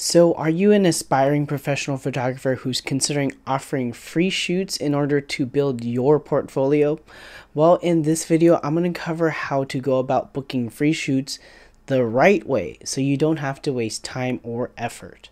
So, are you an aspiring professional photographer who's considering offering free shoots in order to build your portfolio? Well, in this video, I'm going to cover how to go about booking free shoots the right way so you don't have to waste time or effort.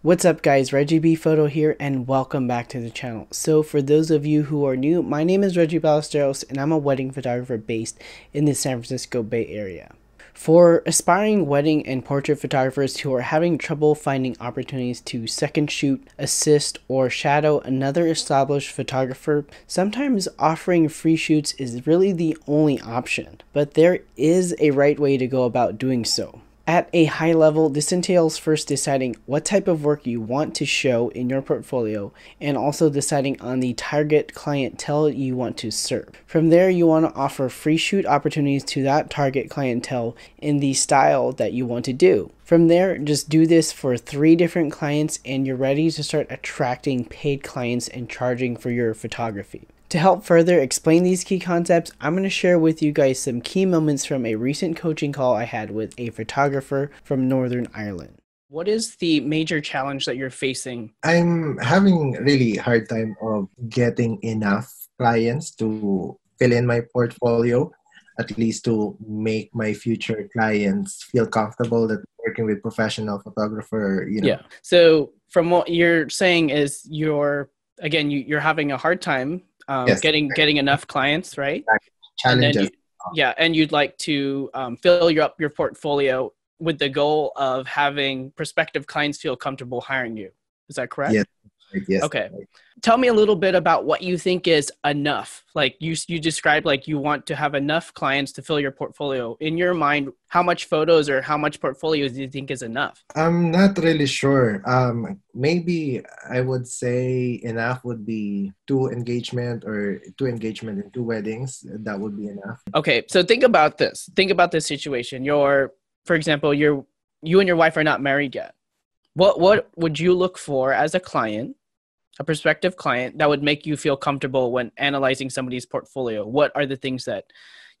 What's up guys, Reggie B Photo here and welcome back to the channel. So for those of you who are new, my name is Reggie Ballesteros and I'm a wedding photographer based in the San Francisco Bay Area. For aspiring wedding and portrait photographers who are having trouble finding opportunities to second shoot, assist, or shadow another established photographer, sometimes offering free shoots is really the only option. But there is a right way to go about doing so. At a high level, this entails first deciding what type of work you want to show in your portfolio and also deciding on the target clientele you want to serve. From there, you want to offer free shoot opportunities to that target clientele in the style that you want to do. From there, just do this for three different clients and you're ready to start attracting paid clients and charging for your photography. To help further explain these key concepts, I'm going to share with you guys some key moments from a recent coaching call I had with a photographer from Northern Ireland. What is the major challenge that you're facing? I'm having really hard time of getting enough clients to fill in my portfolio, at least to make my future clients feel comfortable that working with professional photographer, you know. Yeah. So from what you're saying is you're again you, you're having a hard time um, yes. getting getting enough clients, right? Challenges. You, yeah, and you'd like to um, fill your up your portfolio with the goal of having prospective clients feel comfortable hiring you. Is that correct? Yes. Yes. Okay. Tell me a little bit about what you think is enough. Like you you described like you want to have enough clients to fill your portfolio. In your mind, how much photos or how much portfolios do you think is enough? I'm not really sure. Um maybe I would say enough would be two engagement or two engagement and two weddings. That would be enough. Okay. So think about this. Think about this situation. You're for example, you're you and your wife are not married yet. What what would you look for as a client a prospective client that would make you feel comfortable when analyzing somebody's portfolio? What are the things that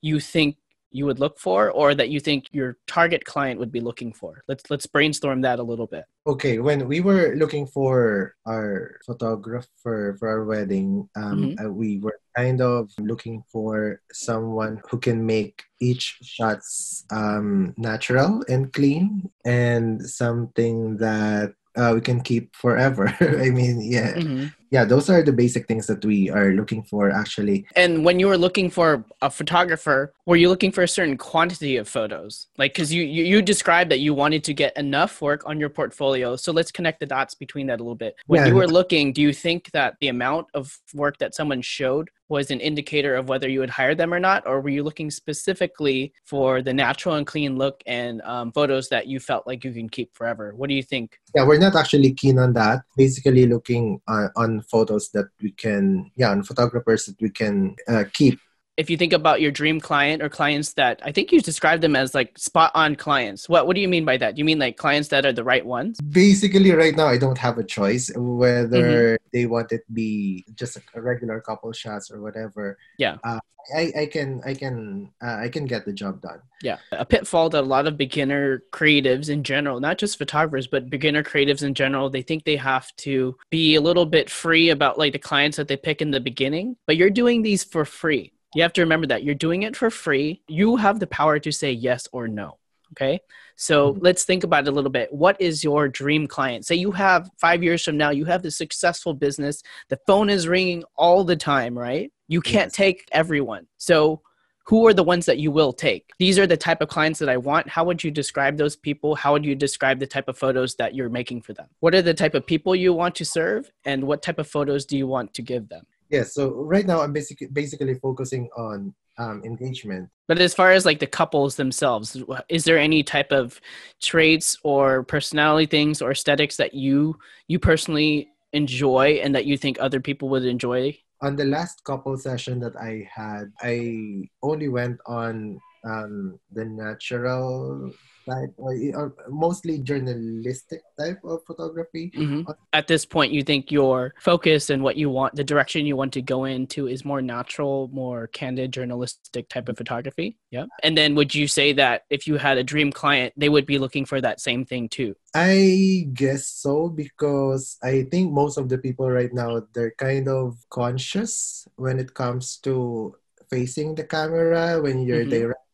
you think you would look for or that you think your target client would be looking for let's let's brainstorm that a little bit okay when we were looking for our photographer for our wedding um, mm-hmm. uh, we were kind of looking for someone who can make each shots um, natural and clean and something that uh, we can keep forever. I mean, yeah, mm-hmm. Yeah, those are the basic things that we are looking for actually. And when you were looking for a photographer, were you looking for a certain quantity of photos? Like, because you, you you described that you wanted to get enough work on your portfolio. So let's connect the dots between that a little bit. When yeah. you were looking, do you think that the amount of work that someone showed was an indicator of whether you would hire them or not, or were you looking specifically for the natural and clean look and um, photos that you felt like you can keep forever? What do you think? Yeah, we're not actually keen on that. Basically, looking on, on photos that we can, yeah, on photographers that we can uh, keep if you think about your dream client or clients that I think you described them as like spot on clients. What what do you mean by that? Do you mean like clients that are the right ones? Basically, right now I don't have a choice whether mm-hmm. they want it be just a regular couple shots or whatever. Yeah. Uh, I, I can I can uh, I can get the job done. Yeah, a pitfall that a lot of beginner creatives in general, not just photographers, but beginner creatives in general, they think they have to be a little bit free about like the clients that they pick in the beginning. But you're doing these for free you have to remember that you're doing it for free. You have the power to say yes or no. Okay. So mm-hmm. let's think about it a little bit. What is your dream client? Say you have five years from now, you have the successful business, the phone is ringing all the time, right? You can't yes. take everyone. So who are the ones that you will take? These are the type of clients that I want. How would you describe those people? How would you describe the type of photos that you're making for them? What are the type of people you want to serve? And what type of photos do you want to give them? yeah so right now i'm basically basically focusing on um, engagement but as far as like the couples themselves is there any type of traits or personality things or aesthetics that you you personally enjoy and that you think other people would enjoy on the last couple session that i had i only went on um, the natural type or, or, mostly journalistic type of photography. Mm-hmm. At this point, you think your focus and what you want, the direction you want to go into is more natural, more candid, journalistic type of photography. Yeah. And then would you say that if you had a dream client, they would be looking for that same thing too? I guess so because I think most of the people right now they're kind of conscious when it comes to facing the camera when you're mm-hmm. directing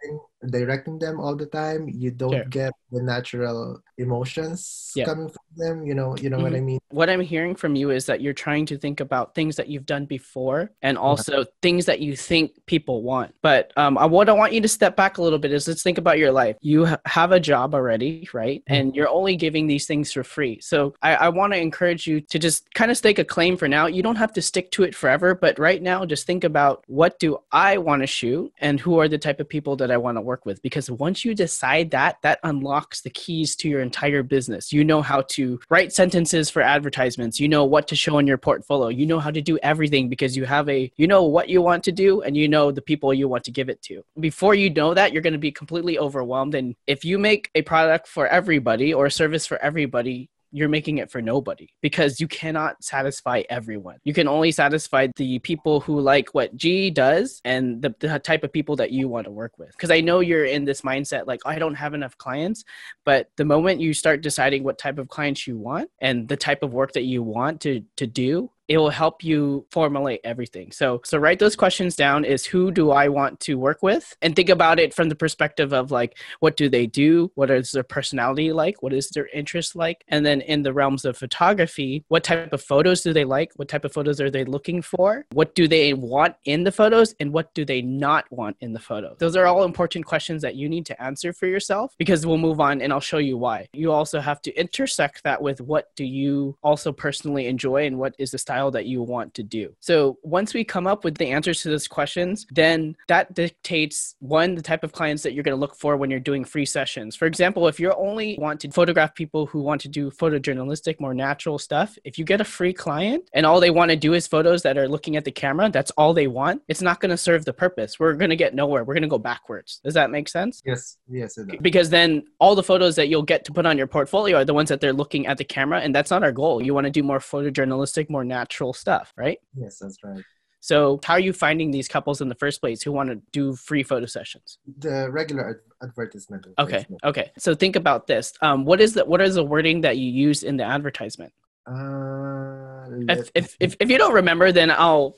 directing them all the time you don't sure. get the natural emotions yeah. coming from them you know you know mm-hmm. what i mean what i'm hearing from you is that you're trying to think about things that you've done before and also yeah. things that you think people want but um, what i want you to step back a little bit is let's think about your life you ha- have a job already right mm-hmm. and you're only giving these things for free so i, I want to encourage you to just kind of stake a claim for now you don't have to stick to it forever but right now just think about what do i want to shoot and who are the type of people that i want to work with because once you decide that that unlocks the keys to your entire business. You know how to write sentences for advertisements. You know what to show in your portfolio. You know how to do everything because you have a, you know what you want to do and you know the people you want to give it to. Before you know that, you're going to be completely overwhelmed. And if you make a product for everybody or a service for everybody, you're making it for nobody because you cannot satisfy everyone. You can only satisfy the people who like what G does and the, the type of people that you want to work with. Because I know you're in this mindset like, oh, I don't have enough clients. But the moment you start deciding what type of clients you want and the type of work that you want to, to do, it will help you formulate everything. So so write those questions down is who do I want to work with and think about it from the perspective of like what do they do? What is their personality like? What is their interest like? And then in the realms of photography, what type of photos do they like? What type of photos are they looking for? What do they want in the photos and what do they not want in the photo? Those are all important questions that you need to answer for yourself because we'll move on and I'll show you why. You also have to intersect that with what do you also personally enjoy and what is the style that you want to do. So once we come up with the answers to those questions, then that dictates one, the type of clients that you're going to look for when you're doing free sessions. For example, if you only want to photograph people who want to do photojournalistic, more natural stuff, if you get a free client and all they want to do is photos that are looking at the camera, that's all they want, it's not going to serve the purpose. We're going to get nowhere. We're going to go backwards. Does that make sense? Yes. Yes. Because then all the photos that you'll get to put on your portfolio are the ones that they're looking at the camera. And that's not our goal. You want to do more photojournalistic, more natural natural stuff, right? Yes, that's right. So, how are you finding these couples in the first place who want to do free photo sessions? The regular ad- advertisement. Okay. Okay. So think about this. Um, what is the what is the wording that you use in the advertisement? Uh, if, if, if, if you don't remember, then I'll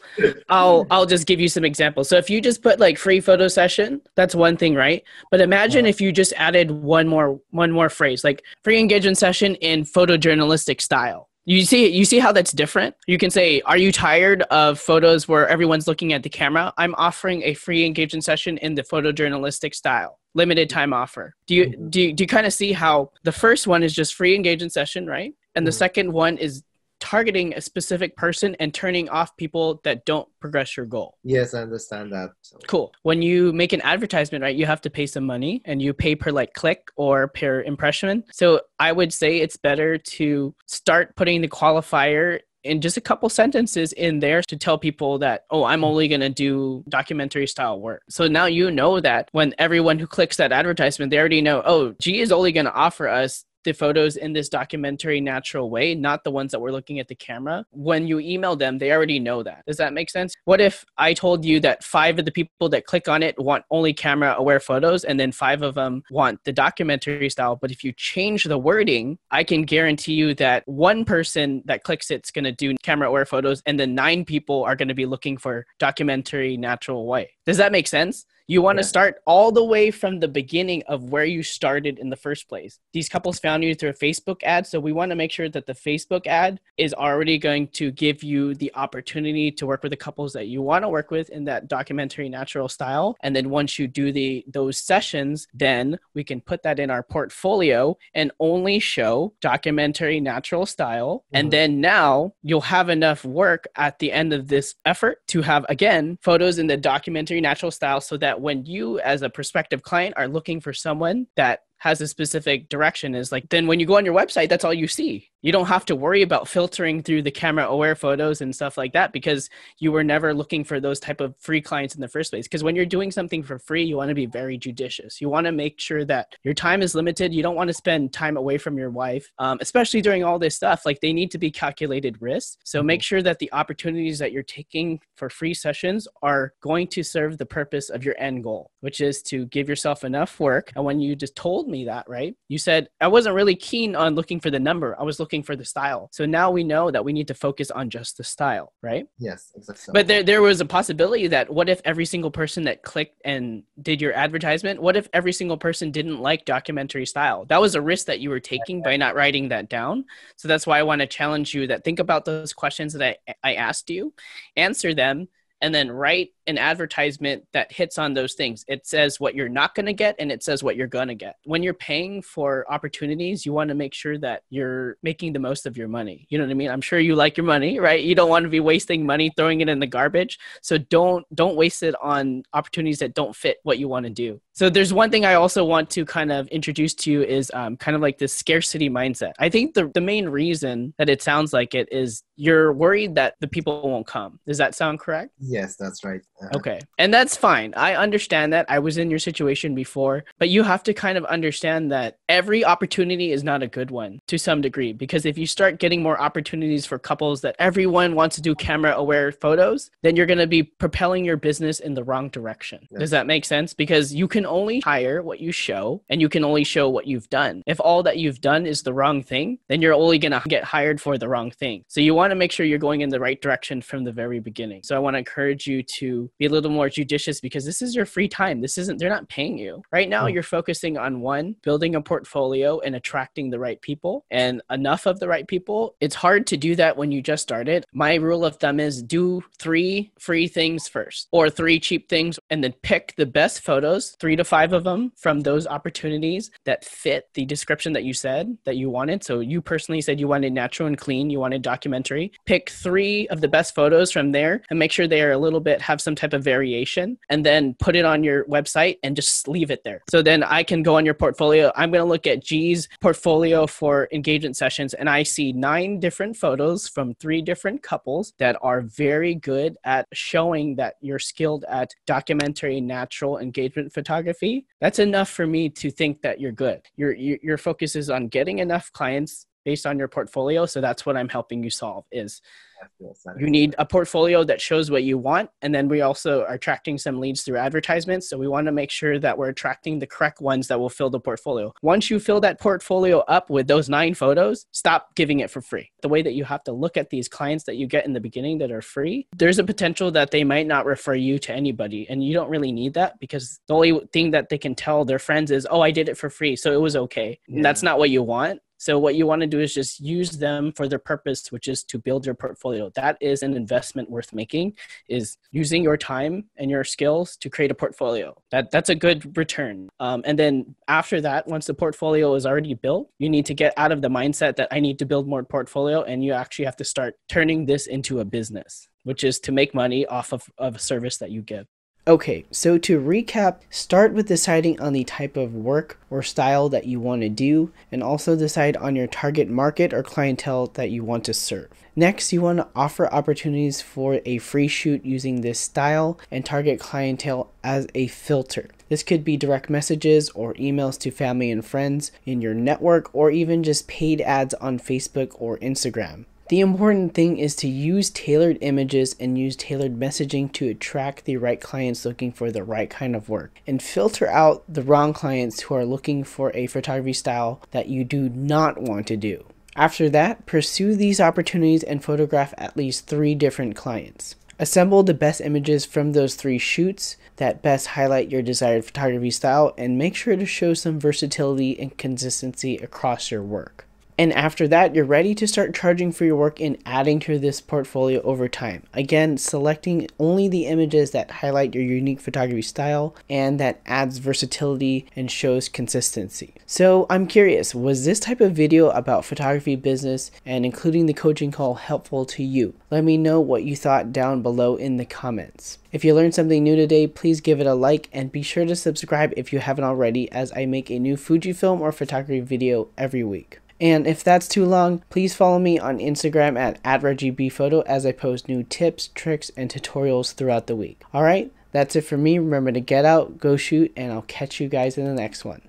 I'll I'll just give you some examples. So if you just put like free photo session, that's one thing, right? But imagine if you just added one more one more phrase, like free engagement session in photojournalistic style you see you see how that's different you can say are you tired of photos where everyone's looking at the camera i'm offering a free engagement session in the photojournalistic style limited time offer do you mm-hmm. do you, do you kind of see how the first one is just free engagement session right and the mm-hmm. second one is targeting a specific person and turning off people that don't progress your goal. Yes, I understand that. So. Cool. When you make an advertisement, right, you have to pay some money and you pay per like click or per impression. So I would say it's better to start putting the qualifier in just a couple sentences in there to tell people that, oh, I'm only going to do documentary style work. So now you know that when everyone who clicks that advertisement, they already know, oh, G is only going to offer us the photos in this documentary natural way, not the ones that we're looking at the camera. When you email them, they already know that. Does that make sense? What if I told you that five of the people that click on it want only camera aware photos and then five of them want the documentary style? But if you change the wording, I can guarantee you that one person that clicks it's going to do camera aware photos and then nine people are going to be looking for documentary natural way. Does that make sense? You want to yeah. start all the way from the beginning of where you started in the first place. These couples found you through a Facebook ad. So we want to make sure that the Facebook ad is already going to give you the opportunity to work with the couples that you want to work with in that documentary natural style. And then once you do the those sessions, then we can put that in our portfolio and only show documentary natural style. Mm-hmm. And then now you'll have enough work at the end of this effort to have again photos in the documentary natural style so that when you as a prospective client are looking for someone that has a specific direction is like then when you go on your website that's all you see you don't have to worry about filtering through the camera aware photos and stuff like that because you were never looking for those type of free clients in the first place. Because when you're doing something for free you want to be very judicious. You want to make sure that your time is limited. You don't want to spend time away from your wife um, especially during all this stuff like they need to be calculated risks. So make mm-hmm. sure that the opportunities that you're taking for free sessions are going to serve the purpose of your end goal which is to give yourself enough work. And when you just told me that right you said i wasn't really keen on looking for the number. I was looking for the style. So now we know that we need to focus on just the style right? Yes exactly. But there, there was a possibility that what if every single person that clicked and did your advertisement what if every single person didn't like documentary style? That was a risk that you were taking by not writing that down. So that's why i want to challenge you that think about those questions that i, I asked you answer them and then write an advertisement that hits on those things. It says what you're not going to get and it says what you're going to get. When you're paying for opportunities, you want to make sure that you're making the most of your money. You know what I mean? I'm sure you like your money, right? You don't want to be wasting money throwing it in the garbage. So don't don't waste it on opportunities that don't fit what you want to do. So there's one thing I also want to kind of introduce to you is um, kind of like this scarcity mindset. I think the the main reason that it sounds like it is you're worried that the people won't come. Does that sound correct? Yes, that's right. Uh-huh. Okay. And that's fine. I understand that. I was in your situation before, but you have to kind of understand that every opportunity is not a good one to some degree because if you start getting more opportunities for couples that everyone wants to do camera aware photos, then you're going to be propelling your business in the wrong direction. Does that make sense? Because you can only hire what you show and you can only show what you've done. If all that you've done is the wrong thing, then you're only going to get hired for the wrong thing. So you want to make sure you're going in the right direction from the very beginning. So I want to encourage you to be a little more judicious because this is your free time. This isn't, they're not paying you. Right now, mm. you're focusing on one, building a portfolio and attracting the right people and enough of the right people. It's hard to do that when you just started. My rule of thumb is do three free things first or three cheap things and then pick the best photos, three to five of them from those opportunities that fit the description that you said that you wanted. So you personally said you wanted natural and clean, you wanted documentary. Pick three of the best photos from there and make sure they are a little bit, have some type of variation and then put it on your website and just leave it there. So then I can go on your portfolio. I'm going to look at G's portfolio for engagement sessions and I see nine different photos from three different couples that are very good at showing that you're skilled at documentary natural engagement photography. That's enough for me to think that you're good. Your your focus is on getting enough clients based on your portfolio. So that's what i'm helping you solve is you need a portfolio that shows what you want. And then we also are attracting some leads through advertisements. So we want to make sure that we're attracting the correct ones that will fill the portfolio. Once you fill that portfolio up with those nine photos stop giving it for free. The way that you have to look at these clients that you get in the beginning that are free there's a potential that they might not refer you to anybody. And you don't really need that because the only thing that they can tell their friends is oh i did it for free so it was okay. Yeah. that's not what you want so what you want to do is just use them for their purpose, which is to build your portfolio. That is an investment worth making, is using your time and your skills to create a portfolio. That that's a good return. Um, and then after that, once the portfolio is already built, you need to get out of the mindset that I need to build more portfolio, and you actually have to start turning this into a business, which is to make money off of, of a service that you give. Okay, so to recap, start with deciding on the type of work or style that you want to do, and also decide on your target market or clientele that you want to serve. Next, you want to offer opportunities for a free shoot using this style and target clientele as a filter. This could be direct messages or emails to family and friends in your network, or even just paid ads on Facebook or Instagram. The important thing is to use tailored images and use tailored messaging to attract the right clients looking for the right kind of work and filter out the wrong clients who are looking for a photography style that you do not want to do. After that, pursue these opportunities and photograph at least three different clients. Assemble the best images from those three shoots that best highlight your desired photography style and make sure to show some versatility and consistency across your work. And after that, you're ready to start charging for your work and adding to this portfolio over time. Again, selecting only the images that highlight your unique photography style and that adds versatility and shows consistency. So I'm curious, was this type of video about photography business and including the coaching call helpful to you? Let me know what you thought down below in the comments. If you learned something new today, please give it a like and be sure to subscribe if you haven't already as I make a new Fujifilm or photography video every week. And if that's too long, please follow me on Instagram at, at ReggieBPhoto as I post new tips, tricks, and tutorials throughout the week. Alright, that's it for me. Remember to get out, go shoot, and I'll catch you guys in the next one.